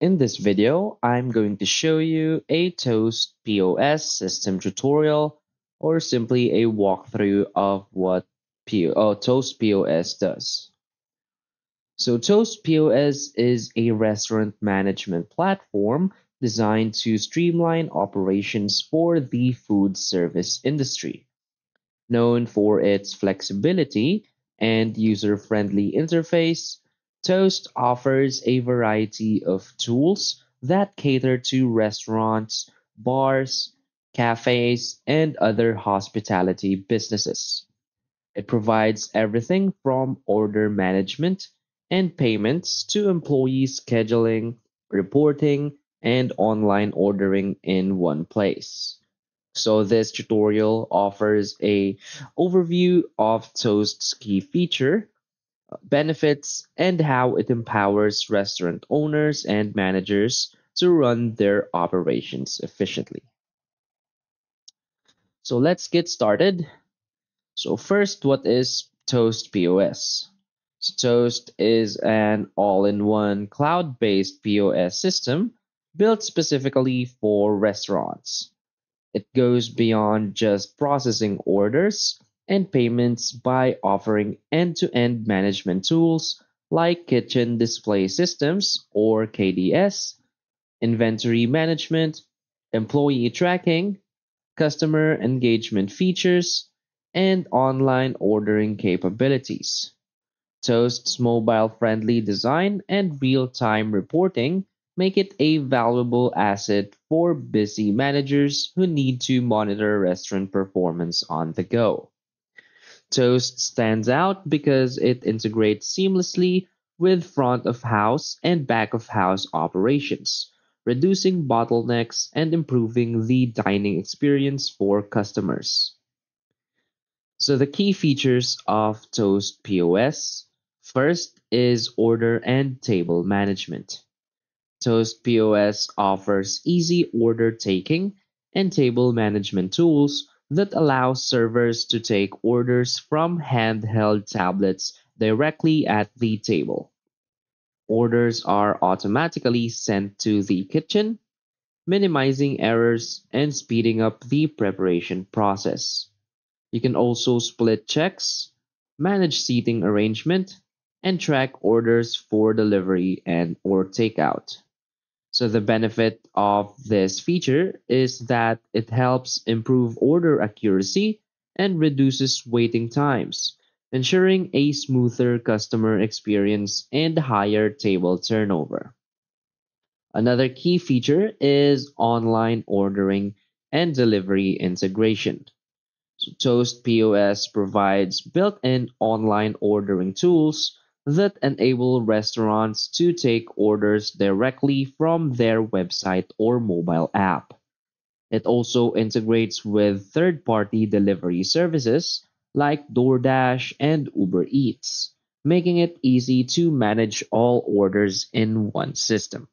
In this video, I'm going to show you a Toast POS system tutorial or simply a walkthrough of what oh, Toast POS does. So Toast POS is a restaurant management platform designed to streamline operations for the food service industry. Known for its flexibility and user-friendly interface, Toast offers a variety of tools that cater to restaurants, bars, cafes, and other hospitality businesses. It provides everything from order management and payments to employee scheduling, reporting, and online ordering in one place. So this tutorial offers a overview of Toast's key feature benefits, and how it empowers restaurant owners and managers to run their operations efficiently. So let's get started. So first, what is Toast POS? So Toast is an all-in-one cloud-based POS system built specifically for restaurants. It goes beyond just processing orders and payments by offering end-to-end management tools like Kitchen Display Systems or KDS, inventory management, employee tracking, customer engagement features, and online ordering capabilities. Toast's mobile-friendly design and real-time reporting make it a valuable asset for busy managers who need to monitor restaurant performance on the go. Toast stands out because it integrates seamlessly with front of house and back of house operations, reducing bottlenecks and improving the dining experience for customers. So the key features of Toast POS first is order and table management. Toast POS offers easy order taking and table management tools that allows servers to take orders from handheld tablets directly at the table. Orders are automatically sent to the kitchen, minimizing errors and speeding up the preparation process. You can also split checks, manage seating arrangement, and track orders for delivery and or takeout. So the benefit of this feature is that it helps improve order accuracy and reduces waiting times, ensuring a smoother customer experience and higher table turnover. Another key feature is online ordering and delivery integration. So Toast POS provides built-in online ordering tools that enable restaurants to take orders directly from their website or mobile app. It also integrates with third party delivery services like DoorDash and Uber Eats, making it easy to manage all orders in one system.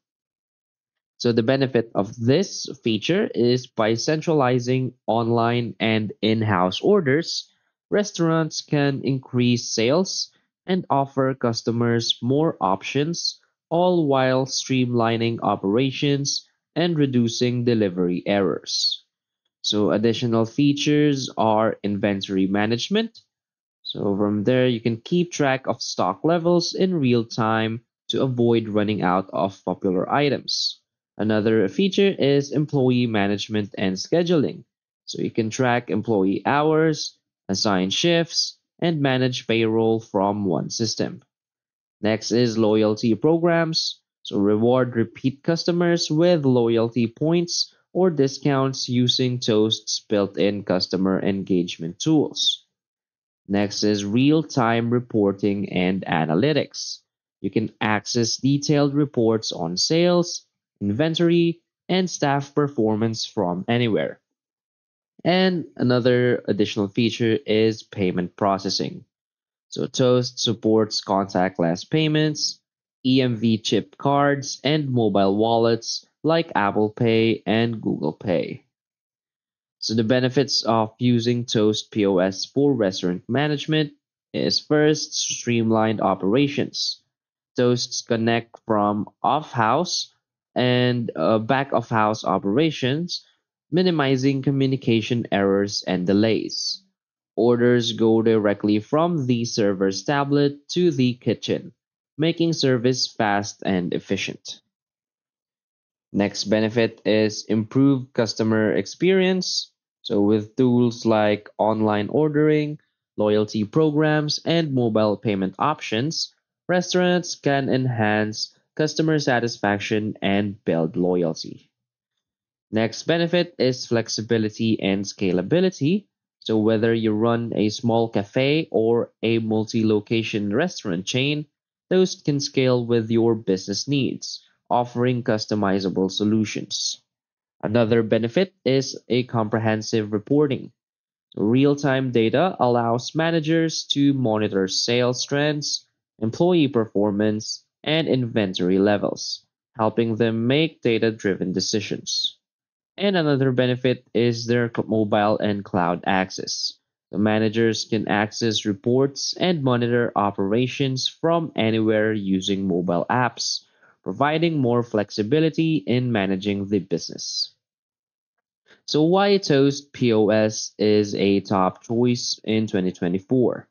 So, the benefit of this feature is by centralizing online and in house orders, restaurants can increase sales and offer customers more options, all while streamlining operations and reducing delivery errors. So additional features are inventory management. So from there, you can keep track of stock levels in real time to avoid running out of popular items. Another feature is employee management and scheduling. So you can track employee hours, assign shifts, and manage payroll from one system. Next is loyalty programs. So reward repeat customers with loyalty points or discounts using Toast's built-in customer engagement tools. Next is real-time reporting and analytics. You can access detailed reports on sales, inventory, and staff performance from anywhere. And another additional feature is payment processing. So Toast supports contactless payments, EMV chip cards, and mobile wallets like Apple Pay and Google Pay. So the benefits of using Toast POS for restaurant management is first streamlined operations. Toasts connect from off-house and uh, back of house operations, minimizing communication errors and delays. Orders go directly from the server's tablet to the kitchen, making service fast and efficient. Next benefit is improved customer experience. So, with tools like online ordering, loyalty programs, and mobile payment options, restaurants can enhance customer satisfaction and build loyalty. Next benefit is flexibility and scalability. So, whether you run a small cafe or a multi location restaurant chain, Toast can scale with your business needs offering customizable solutions. Another benefit is a comprehensive reporting. Real time data allows managers to monitor sales trends, employee performance, and inventory levels, helping them make data driven decisions. And another benefit is their mobile and cloud access. The managers can access reports and monitor operations from anywhere using mobile apps providing more flexibility in managing the business. So, why Toast POS is a top choice in 2024?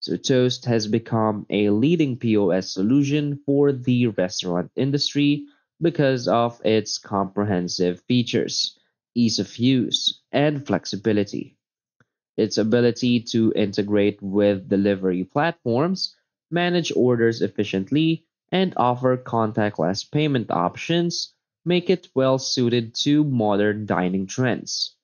So, Toast has become a leading POS solution for the restaurant industry because of its comprehensive features, ease of use, and flexibility. Its ability to integrate with delivery platforms, manage orders efficiently, and offer contactless payment options make it well suited to modern dining trends.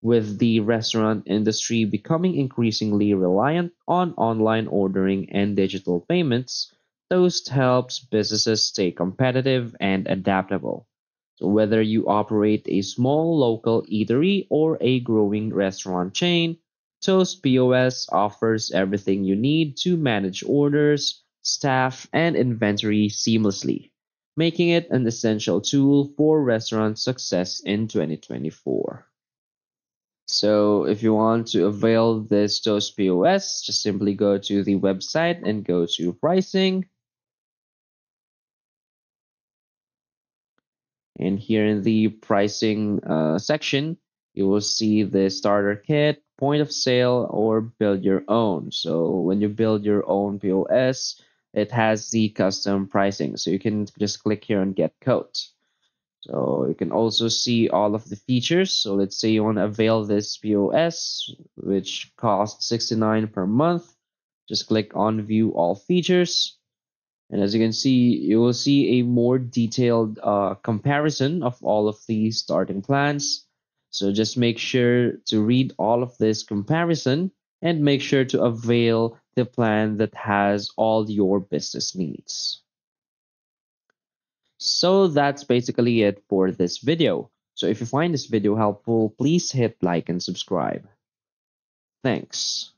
With the restaurant industry becoming increasingly reliant on online ordering and digital payments, Toast helps businesses stay competitive and adaptable. So whether you operate a small local eatery or a growing restaurant chain, Toast POS offers everything you need to manage orders, staff, and inventory seamlessly, making it an essential tool for restaurant success in 2024. So, if you want to avail this Toast POS, just simply go to the website and go to pricing. And here in the pricing uh, section, you will see the starter kit, point of sale, or build your own. So, when you build your own POS, it has the custom pricing. So you can just click here and get quote. So you can also see all of the features. So let's say you want to avail this POS, which costs 69 per month. Just click on view all features. And as you can see, you will see a more detailed uh, comparison of all of these starting plans. So just make sure to read all of this comparison and make sure to avail the plan that has all your business needs. So that's basically it for this video. So if you find this video helpful, please hit like and subscribe. Thanks.